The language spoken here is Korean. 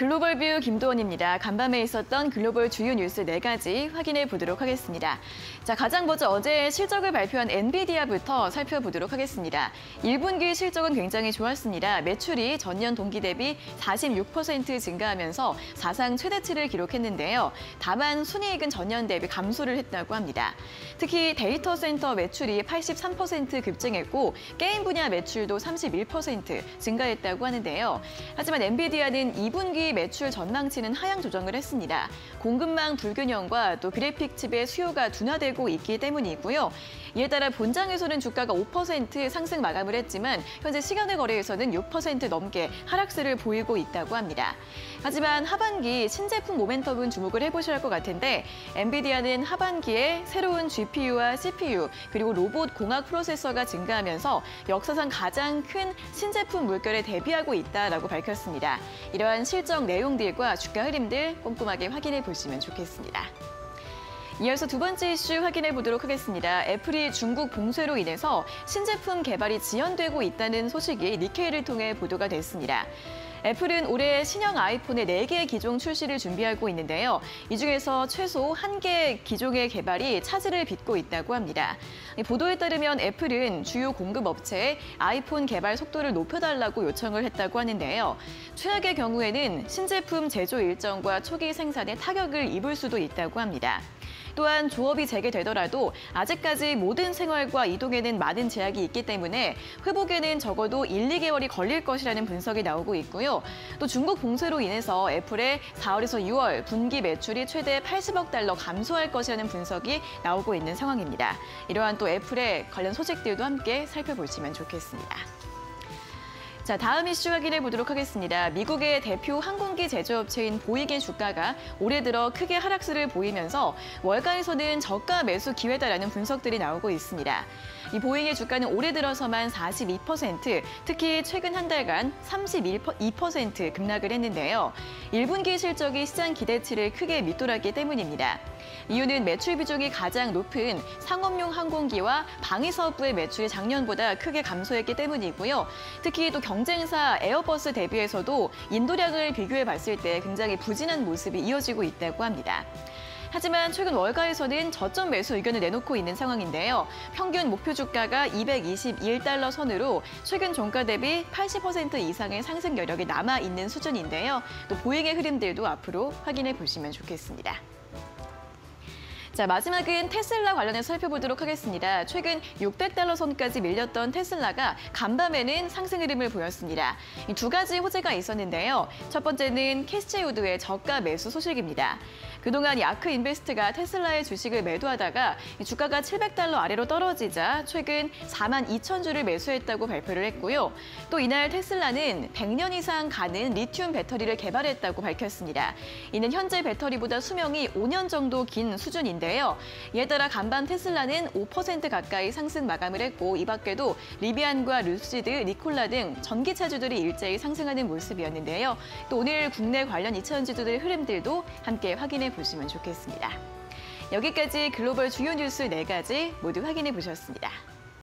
글로벌 VIEW 김도원입니다. 간밤에 있었던 글로벌 주요 뉴스 네 가지 확인해 보도록 하겠습니다. 자, 가장 먼저 어제 실적을 발표한 엔비디아부터 살펴보도록 하겠습니다. 1분기 실적은 굉장히 좋았습니다. 매출이 전년 동기 대비 46% 증가하면서 사상 최대치를 기록했는데요. 다만 순이익은 전년 대비 감소를 했다고 합니다. 특히 데이터 센터 매출이 83% 급증했고 게임 분야 매출도 31% 증가했다고 하는데요. 하지만 엔비디아는 2분기 매출 전망치는 하향 조정을 했습니다. 공급망 불균형과 또 그래픽 칩의 수요가 둔화되고 있기 때문이고요. 이에 따라 본장에서는 주가가 5% 상승 마감을 했지만 현재 시간의 거래에서는 6% 넘게 하락세를 보이고 있다고 합니다. 하지만 하반기 신제품 모멘텀은 주목을 해보셔야 할 것 같은데 엔비디아는 하반기에 새로운 GPU와 CPU 그리고 로봇 공학 프로세서가 증가하면서 역사상 가장 큰 신제품 물결에 대비하고 있다라고 밝혔습니다. 이러한 실적 일정 내용들과 주가 흐름들 꼼꼼하게 확인해 보시면 좋겠습니다. 이어서 두 번째 이슈 확인해 보도록 하겠습니다. 애플이 중국 봉쇄로 인해서 신제품 개발이 지연되고 있다는 소식이 니케이를 통해 보도가 됐습니다. 애플은 올해 신형 아이폰의 4개 기종 출시를 준비하고 있는데요. 이 중에서 최소 1개 기종의 개발이 차질을 빚고 있다고 합니다. 보도에 따르면 애플은 주요 공급 업체에 아이폰 개발 속도를 높여달라고 요청을 했다고 하는데요. 최악의 경우에는 신제품 제조 일정과 초기 생산에 타격을 입을 수도 있다고 합니다. 또한 조업이 재개되더라도 아직까지 모든 생활과 이동에는 많은 제약이 있기 때문에 회복에는 적어도 1, 2개월이 걸릴 것이라는 분석이 나오고 있고요. 또 중국 봉쇄로 인해서 애플의 4월에서 6월 분기 매출이 최대 80억 달러 감소할 것이라는 분석이 나오고 있는 상황입니다. 이러한 또 애플의 관련 소식들도 함께 살펴보시면 좋겠습니다. 자, 다음 이슈 확인해 보도록 하겠습니다. 미국의 대표 항공기 제조업체인 보잉의 주가가 올해 들어 크게 하락세를 보이면서 월가에서는 저가 매수 기회다라는 분석들이 나오고 있습니다. 이 보잉의 주가는 올해 들어서만 42%, 특히 최근 한 달간 32% 급락을 했는데요. 1분기 실적이 시장 기대치를 크게 밑돌았기 때문입니다. 이유는 매출 비중이 가장 높은 상업용 항공기와 방위사업부의 매출이 작년보다 크게 감소했기 때문이고요. 특히 또 경 쟁사 에어버스 대비해서도 인도량을 비교해 봤을 때 굉장히 부진한 모습이 이어지고 있다고 합니다. 하지만 최근 월가에서는 저점 매수 의견을 내놓고 있는 상황인데요. 평균 목표 주가가 221달러 선으로 최근 종가 대비 80% 이상의 상승 여력이 남아 있는 수준인데요. 또 보잉의 흐름들도 앞으로 확인해 보시면 좋겠습니다. 자, 마지막은 테슬라 관련해서 살펴보도록 하겠습니다. 최근 600달러 선까지 밀렸던 테슬라가 간밤에는 상승 흐름을 보였습니다. 두 가지 호재가 있었는데요. 첫 번째는 캐시우드의 저가 매수 소식입니다. 그동안 ARK Invest가 테슬라의 주식을 매도하다가 주가가 700달러 아래로 떨어지자 최근 4만 2천 주를 매수했다고 발표를 했고요. 또 이날 테슬라는 100년 이상 가는 리튬 배터리를 개발했다고 밝혔습니다. 이는 현재 배터리보다 수명이 5년 정도 긴 수준인데 있는데요. 이에 따라 간밤 테슬라는 5% 가까이 상승 마감을 했고 이 밖에도 리비안과 루시드, 니콜라 등 전기차주들이 일제히 상승하는 모습이었는데요. 또 오늘 국내 관련 2차전지주들의 흐름들도 함께 확인해 보시면 좋겠습니다. 여기까지 글로벌 주요 뉴스 4가지 모두 확인해 보셨습니다.